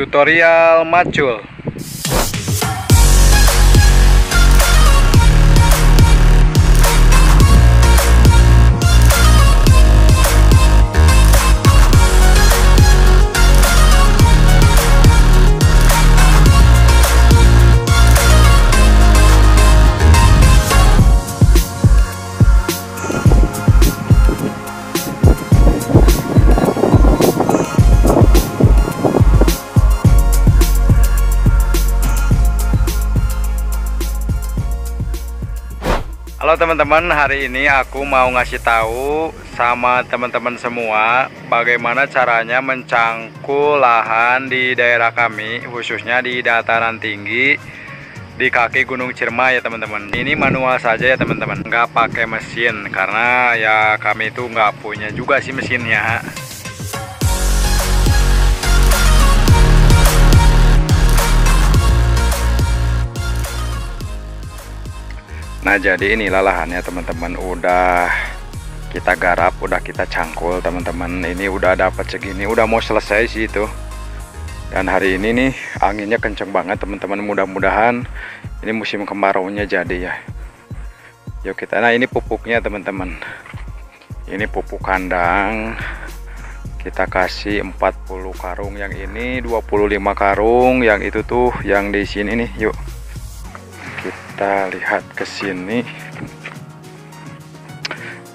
tutorial macul Halo teman-teman, hari ini aku mau ngasih tahu sama teman-teman semua bagaimana caranya mencangkul lahan di daerah kami, khususnya di dataran tinggi di kaki Gunung Cirema ya teman-teman. Ini manual saja ya teman-teman, nggak pakai mesin karena ya kami itu nggak punya juga sih mesinnya. Nah jadi inilah lahannya teman-teman. Udah kita garap udah kita cangkul teman-teman. Ini udah dapat segini udah mau selesai sih itu. Dan hari ini nih anginnya kenceng banget teman-teman. Mudah-mudahan ini musim kemarau nya jadi ya. Yuk kita nah ini pupuknya teman-teman. Ini pupuk kandang. Kita kasih 40 karung. Yang ini 25 karung. Yang itu tuh yang di sini nih yuk kita lihat ke sini.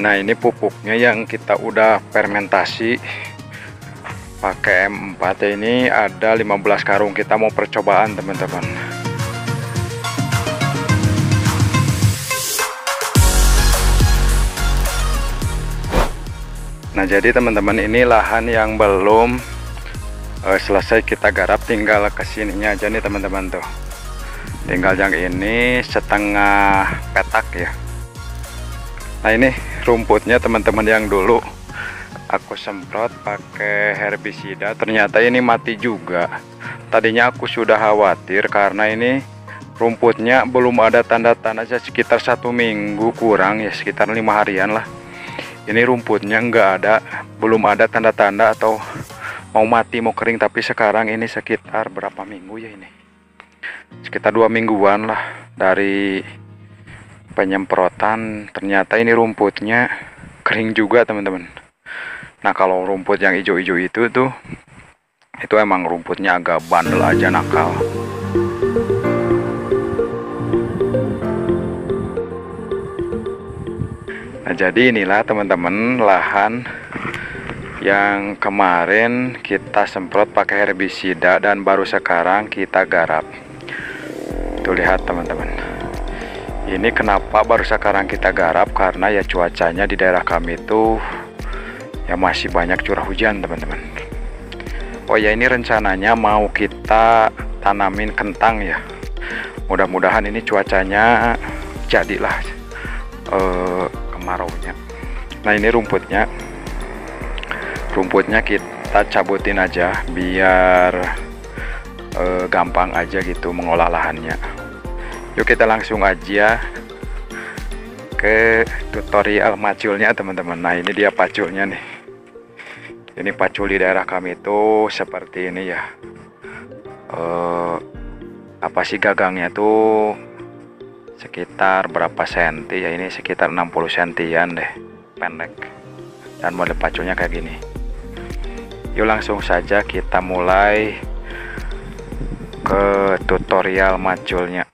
Nah ini pupuknya yang kita udah fermentasi. Pakai M4 ini ada 15 karung. Kita mau percobaan teman-teman. Nah jadi teman-teman ini lahan yang belum uh, selesai kita garap. Tinggal ke sininya aja nih teman-teman tuh tinggal yang ini setengah petak ya. Nah ini rumputnya teman-teman yang dulu aku semprot pakai herbisida. Ternyata ini mati juga. Tadinya aku sudah khawatir karena ini rumputnya belum ada tanda-tanda sekitar satu minggu kurang ya sekitar lima harian lah. Ini rumputnya enggak ada belum ada tanda-tanda atau mau mati mau kering. Tapi sekarang ini sekitar berapa minggu ya ini sekitar dua mingguan lah dari penyemprotan. Ternyata ini rumputnya kering juga teman-teman. Nah kalau rumput yang hijau-hijau itu tuh itu emang rumputnya agak bandel aja nakal. Nah jadi inilah teman-teman lahan yang kemarin kita semprot pakai herbisida dan baru sekarang kita garap tuh lihat teman-teman. Ini kenapa baru sekarang kita garap? Karena ya cuacanya di daerah kami itu ya masih banyak curah hujan teman-teman. Oh ya ini rencananya mau kita tanamin kentang ya. Mudah-mudahan ini cuacanya jadilah uh, kemaraunya. Nah ini rumputnya. Rumputnya kita cabutin aja biar uh, gampang aja gitu mengolah lahannya yuk kita langsung aja ke tutorial maculnya teman-teman. Nah ini dia paculnya nih. Ini pacul di daerah kami itu seperti ini ya. Uh, apa sih gagangnya tuh? Sekitar berapa senti ya? Ini sekitar 60 sentian deh pendek. Dan model paculnya kayak gini. Yuk langsung saja kita mulai ke tutorial maculnya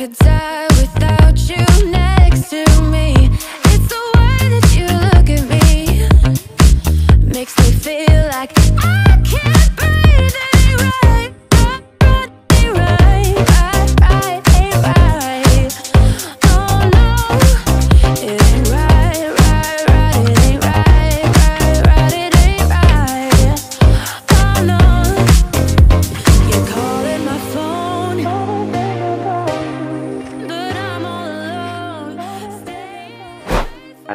could die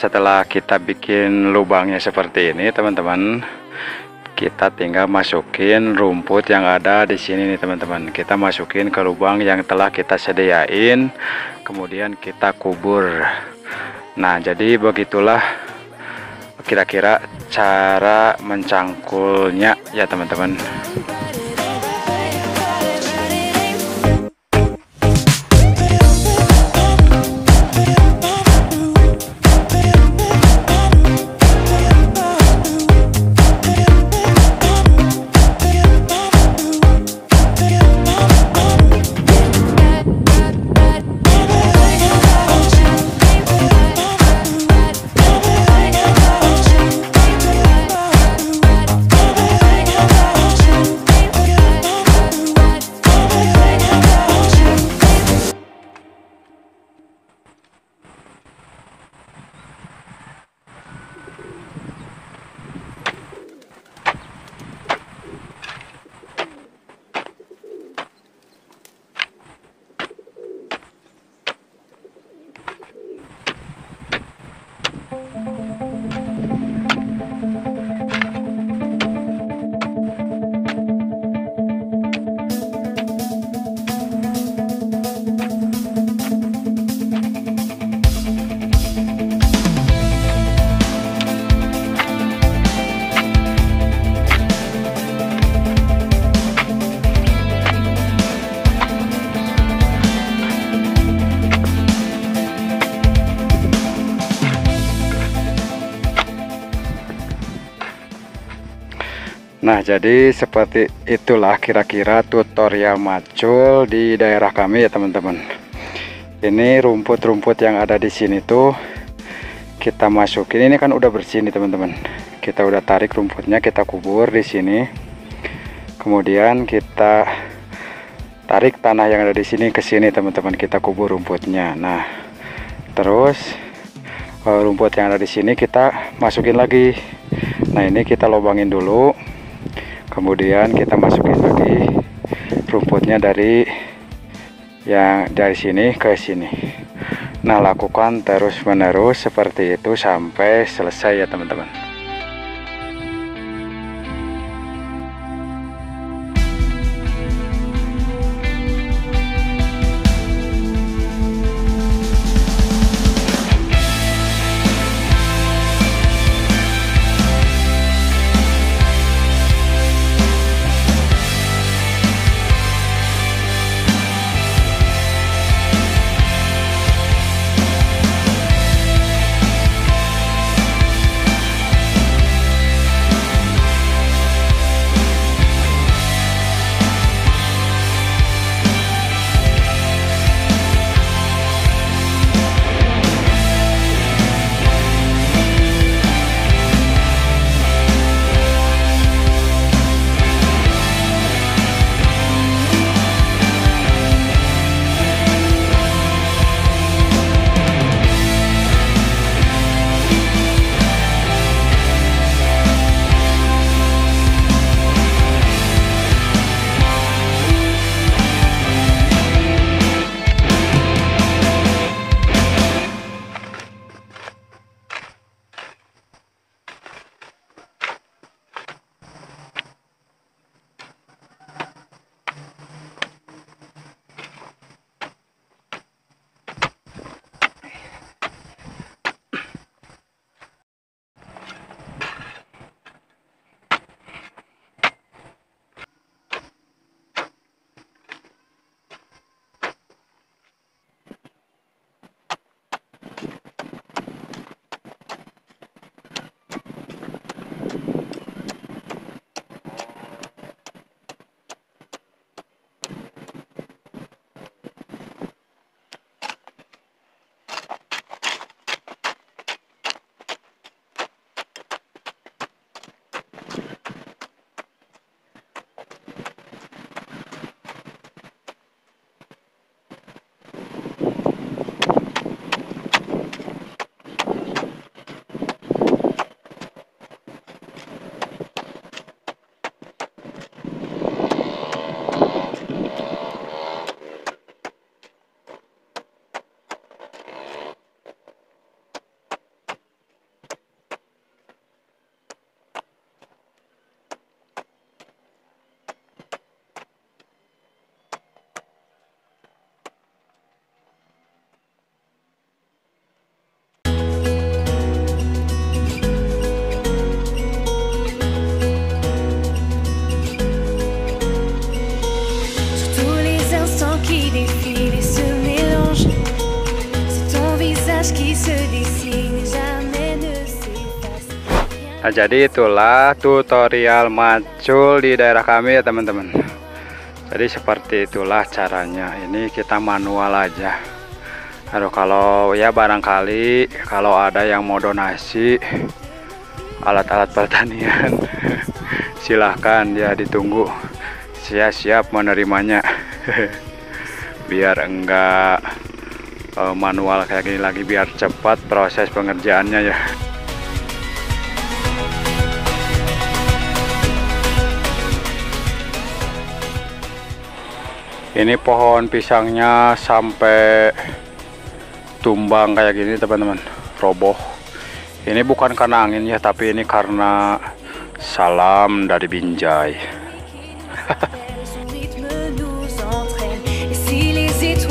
setelah kita bikin lubangnya seperti ini teman-teman kita tinggal masukin rumput yang ada di sini nih teman-teman. Kita masukin ke lubang yang telah kita sediain kemudian kita kubur. Nah jadi begitulah kira-kira cara mencangkulnya ya teman-teman Nah jadi seperti itulah kira-kira tutorial macul di daerah kami ya teman-teman. Ini rumput-rumput yang ada di sini tuh kita masukin. Ini kan udah bersih nih teman-teman. Kita udah tarik rumputnya kita kubur di sini. Kemudian kita tarik tanah yang ada di sini ke sini teman-teman. Kita kubur rumputnya. Nah terus eh, rumput yang ada di sini kita masukin lagi. Nah ini kita lubangin dulu kemudian kita masukin lagi rumputnya dari yang dari sini ke sini. Nah lakukan terus menerus seperti itu sampai selesai ya teman-teman Nah, jadi itulah tutorial macul di daerah kami ya teman-teman. Jadi seperti itulah caranya. Ini kita manual aja. Aduh kalau ya barangkali kalau ada yang mau donasi alat-alat pertanian silahkan ya ditunggu. Saya siap menerimanya. biar enggak eh, manual kayak gini lagi biar cepat proses pengerjaannya ya. ini pohon pisangnya sampai tumbang kayak gini teman-teman. Roboh. Ini bukan karena angin ya tapi ini karena salam dari Binjai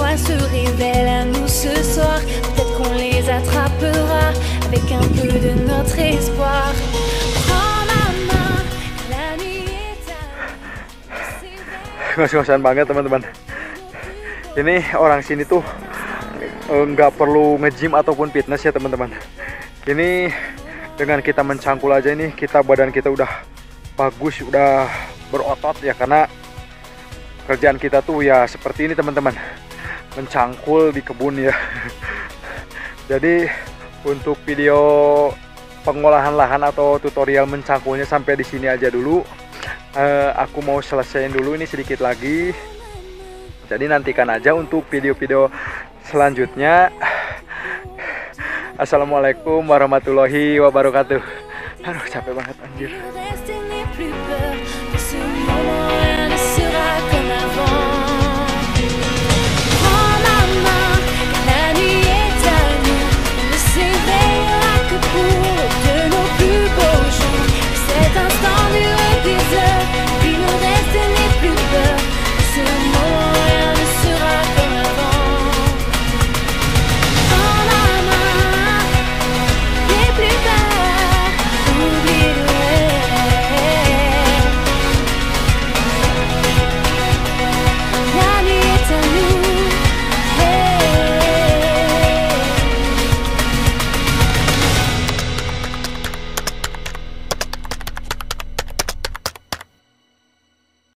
étoiles se révèlent à nous ce soir, peut-être qu'on les attrapera avec un peu de notre espoir. Prends ma main, la nuit est à ngos-ngosan banget teman-teman. Ini orang sini tuh eh, nggak perlu nge-gym ataupun fitness ya teman-teman. Ini dengan kita mencangkul aja ini kita badan kita udah bagus udah berotot ya karena kerjaan kita tuh ya seperti ini teman-teman mencangkul di kebun ya. Jadi untuk video pengolahan lahan atau tutorial mencangkulnya sampai di sini aja dulu. Eh, aku mau selesaiin dulu ini sedikit lagi. Jadi nantikan aja untuk video-video selanjutnya. Assalamualaikum warahmatullahi wabarakatuh. Aduh capek banget anjir